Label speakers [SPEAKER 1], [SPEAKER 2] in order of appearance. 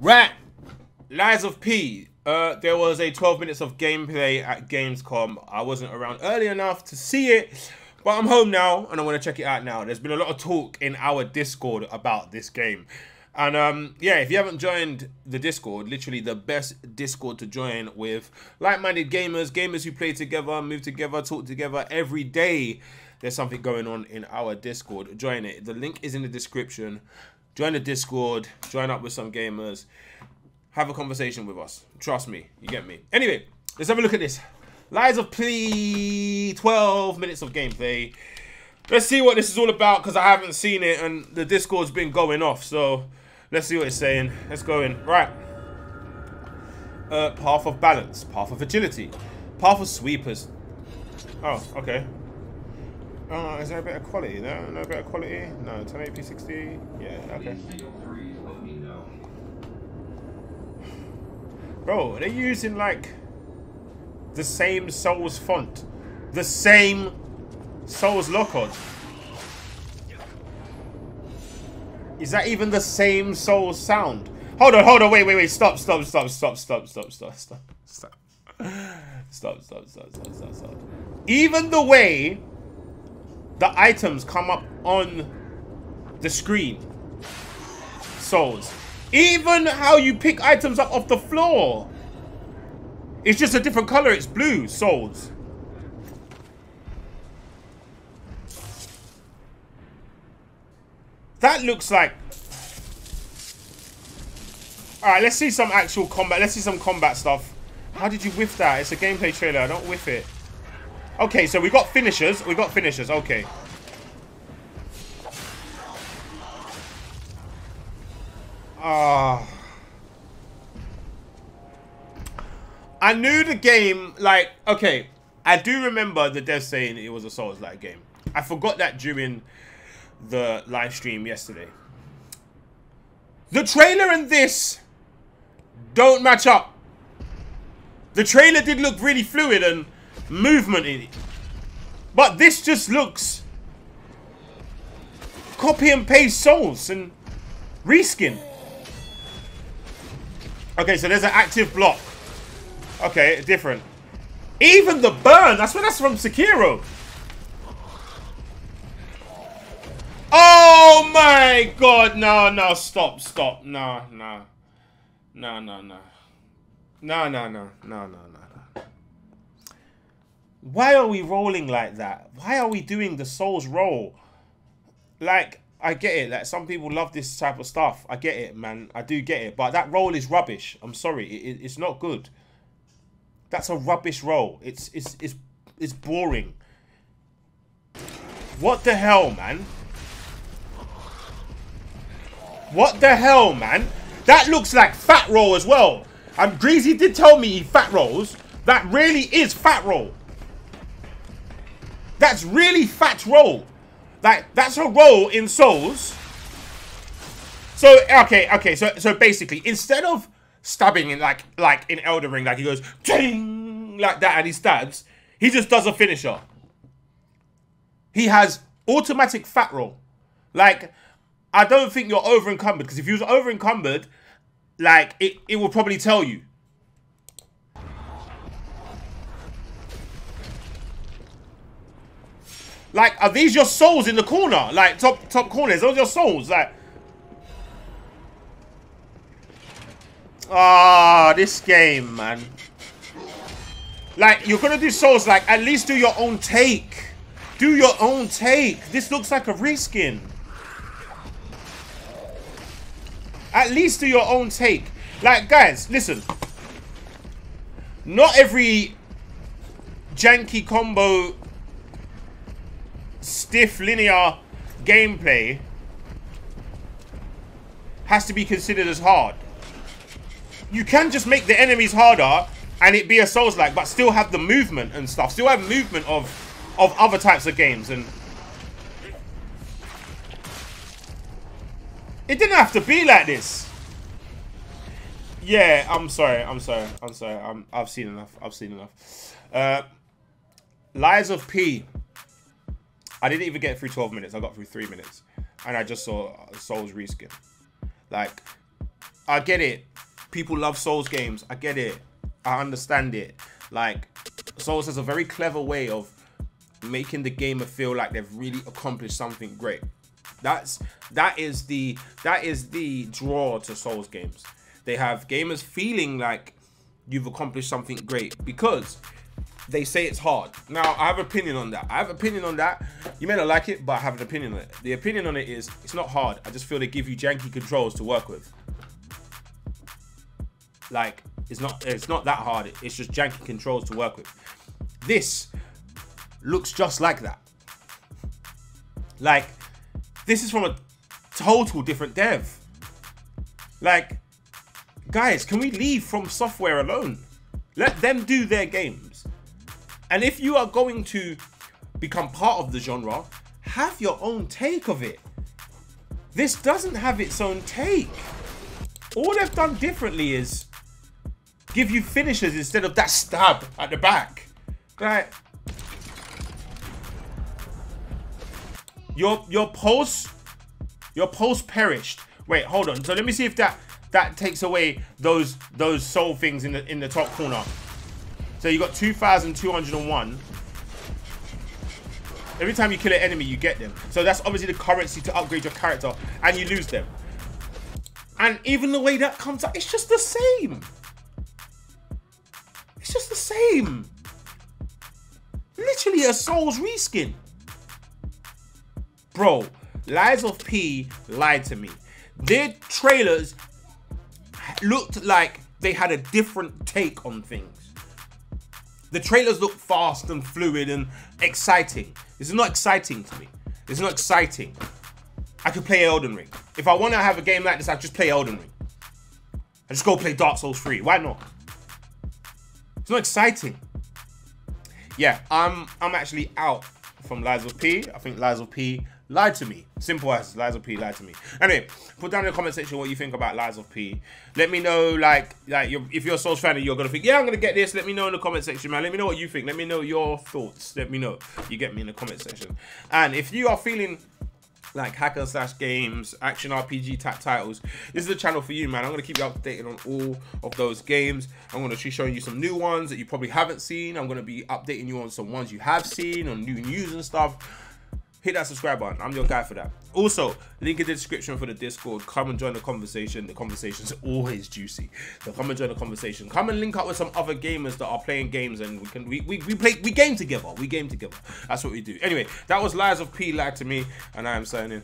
[SPEAKER 1] Right. Lies of P. Uh, there was a 12 minutes of gameplay at Gamescom. I wasn't around early enough to see it, but I'm home now and I want to check it out now. There's been a lot of talk in our Discord about this game. And um, yeah, if you haven't joined the Discord, literally the best Discord to join with like-minded gamers, gamers who play together, move together, talk together every day. There's something going on in our Discord. Join it. The link is in the description. Join the Discord. Join up with some gamers. Have a conversation with us. Trust me. You get me. Anyway, let's have a look at this. Lies of P. 12 minutes of gameplay. Let's see what this is all about because I haven't seen it and the Discord's been going off. So Let's see what it's saying. Let's go in. Right. Uh, path of balance. Path of agility. Path of sweepers. Oh, okay. Oh, is there a bit of quality? No, no bit of quality? No, 1080p 60? Yeah, okay. Bro, they're using like the same Souls font? The same Souls lock? Is that even the same soul sound? Hold on, hold on, wait, wait, wait, stop, stop, stop, stop, stop, stop, stop, stop, stop. Stop, stop, stop, stop, stop, stop. Even the way the items come up on the screen. Souls. Even how you pick items up off the floor. It's just a different color, it's blue, souls. That looks like... Alright, let's see some actual combat. Let's see some combat stuff. How did you whiff that? It's a gameplay trailer. I don't whiff it. Okay, so we got finishers. We got finishers. Okay. Ah. I knew the game, like, okay. I do remember the dev saying it was a Souls-like game. I forgot that during the live stream yesterday. The trailer and this don't match up. The trailer did look really fluid and movement in it. But this just looks copy and paste souls and reskin. Okay, so there's an active block. Okay, different. Even the burn, that's what that's from Sekiro. Oh my god, no, no, stop, stop, no, no. No, no, no. No, no, no, no, no, no. Why are we rolling like that? Why are we doing the Souls roll? Like, I get it. Like, some people love this type of stuff. I get it, man. I do get it. But that roll is rubbish. I'm sorry. It, it, it's not good. That's a rubbish roll. It's, it's, it's, it's boring. What the hell, man? What the hell, man? That looks like fat roll as well. And Greasy did tell me he fat rolls. That really is fat roll. That's really fat roll. Like, that's a roll in Souls. So, okay, okay. So, so basically, instead of stabbing in like, like in Elden Ring, like he goes, ding, like that and he stabs, he just does a finisher. He has automatic fat roll. Like, I don't think you're over encumbered because if you was over encumbered, like it, it will probably tell you. Like, are these your souls in the corner? Like, top top corners, those your souls? Like, ah, this game, man. Like, you're gonna do souls. Like, at least do your own take. Do your own take. This looks like a reskin. At least do your own take. Like, guys, listen. Not every janky combo, stiff linear gameplay has to be considered as hard. You can just make the enemies harder and it be a Souls-like, but still have the movement and stuff. Still have movement of, of other types of games. And It didn't have to be like this. Yeah, I'm sorry. I'm sorry. I'm sorry. I'm, I've seen enough. I've seen enough. Uh, Lies of P. I didn't even get through 12 minutes. I got through 3 minutes. And I just saw Souls reskin. Like, I get it. people love Souls games. I get it. I understand it. Like Souls has a very clever way of making the gamer feel like they've really accomplished something great. That's that is the that is the draw to Souls games. They have gamers feeling like you've accomplished something great because they say it's hard. Now, I have opinion on that. I have opinion on that. You may not like it, but I have an opinion on it. The opinion on it is it's not hard. I just feel they give you janky controls to work with. Like it's not it's not that hard. It's just janky controls to work with. This looks just like that. Like this is from a total different dev. Like guys, can we leave FromSoftware alone? Let them do their games. And if you are going to become part of the genre, have your own take of it. This doesn't have its own take. All they've done differently is give you finishers instead of that stab at the back. Right? Your your pulse, your pulse perished. Wait, hold on. So let me see if that that takes away those those soul things in the in the top corner. So you got 2,201. Every time you kill an enemy, you get them. So that's obviously the currency to upgrade your character, and you lose them. And even the way that comes out, it's just the same. It's just the same. Literally a Souls reskin. Bro, Lies of P lied to me. Their trailers looked like they had a different take on things. The trailers look fast and fluid and exciting. This is not exciting to me. It's not exciting. I could play Elden Ring. If I want to have a game like this, I just play Elden Ring. I just go play Dark Souls 3. Why not? It's not exciting. Yeah, I'm I'm actually out from Lies of P. I think Lies of P lied to me. Simple as Lies of P lied to me. Anyway, put down in the comment section what you think about Lies of P. Let me know, like, like you're, if you're a Souls fan and you're gonna think, yeah, I'm gonna get this. Let me know in the comment section, man. Let me know what you think. Let me know your thoughts. Let me know. You get me in the comment section. And if you are feeling like hacker slash games, action RPG type titles. This is the channel for you, man. I'm gonna keep you updated on all of those games. I'm gonna be showing you some new ones that you probably haven't seen. I'm gonna be updating you on some ones you have seen, on new news and stuff hit that subscribe button. I'm your guy for that. Also, link in the description for the Discord. Come and join the conversation. The conversation's always juicy. So come and join the conversation. Come and link up with some other gamers that are playing games and we can we, we, we play we game together. We game together. That's what we do. Anyway, that was Lies of P lied to me, and I am signing.